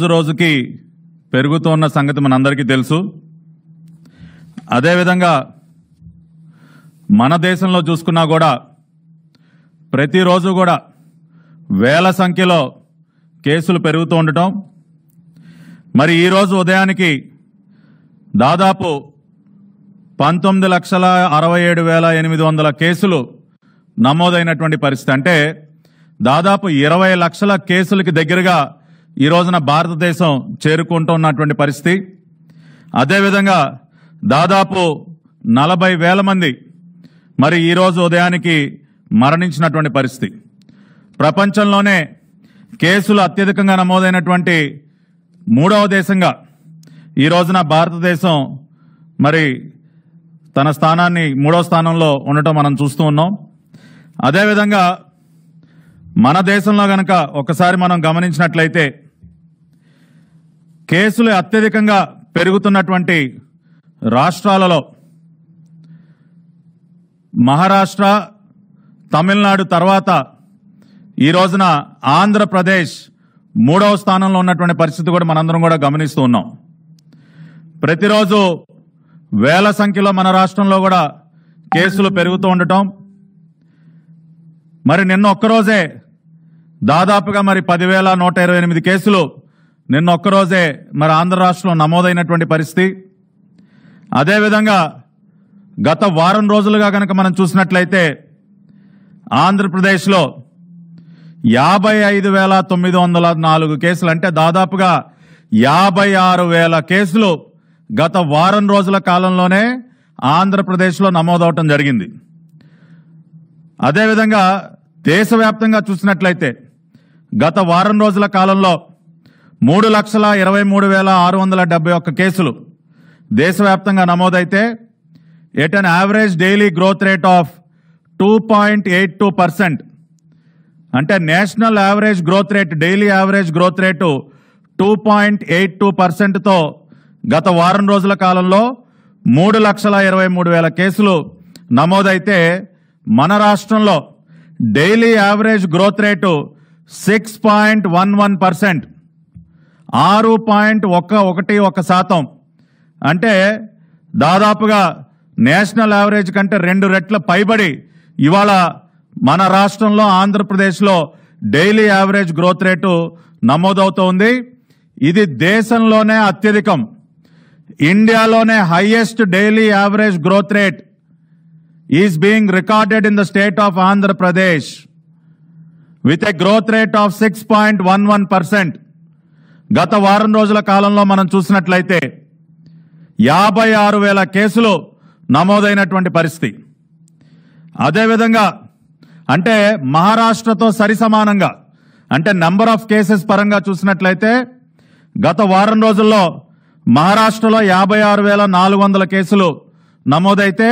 రోజు రోజుకి పెరుగుతున్న సంగతి మనందరికీ తెలుసు. అదేవిధంగా మన దేశంలో చూసుకున్నా కూడా ప్రతిరోజు కూడా వేల సంఖ్యలో కేసులు పెరుగుతూ ఉండటం. మరి ఈరోజు ఉదయానికి దాదాపు పంతొమ్మిది లక్షల అరవై ఏడు వేల ఎనిమిది వందల కేసులు నమోదైనటువంటి పరిస్థితి. అంటే దాదాపు ఇరవై లక్షల కేసులకి దగ్గరగా ఈ రోజున భారతదేశం చేరుకుంటున్నటువంటి పరిస్థితి. అదేవిధంగా దాదాపు నలభై వేల మంది మరి ఈరోజు ఉదయానికి మరణించినటువంటి పరిస్థితి. ప్రపంచంలోనే కేసులు అత్యధికంగా నమోదైనటువంటి మూడవ దేశంగా ఈ రోజున భారతదేశం మరి తన స్థానాన్ని మూడో స్థానంలో ఉండటం మనం చూస్తూ ఉన్నాం. అదేవిధంగా మన దేశంలో గనక ఒకసారి మనం గమనించినట్లయితే కేసులు అత్యధికంగా పెరుగుతున్నటువంటి రాష్ట్రాలలో మహారాష్ట్ర తమిళనాడు తర్వాత ఈ రోజున ఆంధ్రప్రదేశ్ మూడవ స్థానంలో ఉన్నటువంటి పరిస్థితి కూడా మనందరం కూడా గమనిస్తూ ఉన్నాం. ప్రతిరోజు వేల సంఖ్యలో మన రాష్ట్రంలో కూడా కేసులు పెరుగుతూ ఉండటం. మరి నిన్న ఒక్కరోజే దాదాపుగా మరి పదివేల నూట ఇరవై ఎనిమిది కేసులు నిన్న ఒక్కరోజే మరి ఆంధ్ర రాష్ట్రంలో నమోదైనటువంటి పరిస్థితి. అదేవిధంగా గత వారం రోజులుగా కనుక మనం చూసినట్లయితే ఆంధ్రప్రదేశ్లో యాభై ఐదు వేల తొమ్మిది వందల నాలుగు కేసులు అంటే దాదాపుగా యాభై ఆరు వేల కేసులు గత వారం రోజుల కాలంలోనే ఆంధ్రప్రదేశ్లో నమోదవటం జరిగింది. అదేవిధంగా దేశవ్యాప్తంగా చూసినట్లయితే గత వారం రోజుల కాలంలో మూడు లక్షల ఇరవై మూడు వేల ఆరు వందల డెబ్బై ఒక్క కేసులు దేశవ్యాప్తంగా నమోదైతే at an average daily growth rate of two point eight two percent అంటే national average growth rate daily average growth rate two point eight two పర్సెంట్తో గత వారం రోజుల కాలంలో మూడు లక్షల ఇరవై మూడు వేల కేసులు నమోదైతే మన రాష్ట్రంలో daily average growth rate six point one one percent ఆరు పాయింట్ ఒక్క ఒకటి ఒక శాతం. అంటే దాదాపుగా నేషనల్ యావరేజ్ కంటే రెండు రెట్ల పైబడి ఇవాళ మన రాష్ట్రంలో ఆంధ్రప్రదేశ్లో డైలీ యావరేజ్ గ్రోత్ రేటు నమోదవుతోంది. ఇది దేశంలోనే అత్యధికం. ఇండియాలోనే highest daily average growth rate is being recorded in the state of Andhra Pradesh. With a growth rate of six point one one percent గత వారం రోజుల కాలంలో మనం చూసినట్లయితే యాభై ఆరు వేల కేసులు నమోదైనటువంటి పరిస్థితి. అదేవిధంగా అంటే మహారాష్ట్రతో సరి సమానంగా అంటే నెంబర్ ఆఫ్ కేసెస్ పరంగా చూసినట్లయితే గత వారం రోజుల్లో మహారాష్ట్రలో యాభై ఆరు వేల నాలుగు వందల కేసులు నమోదైతే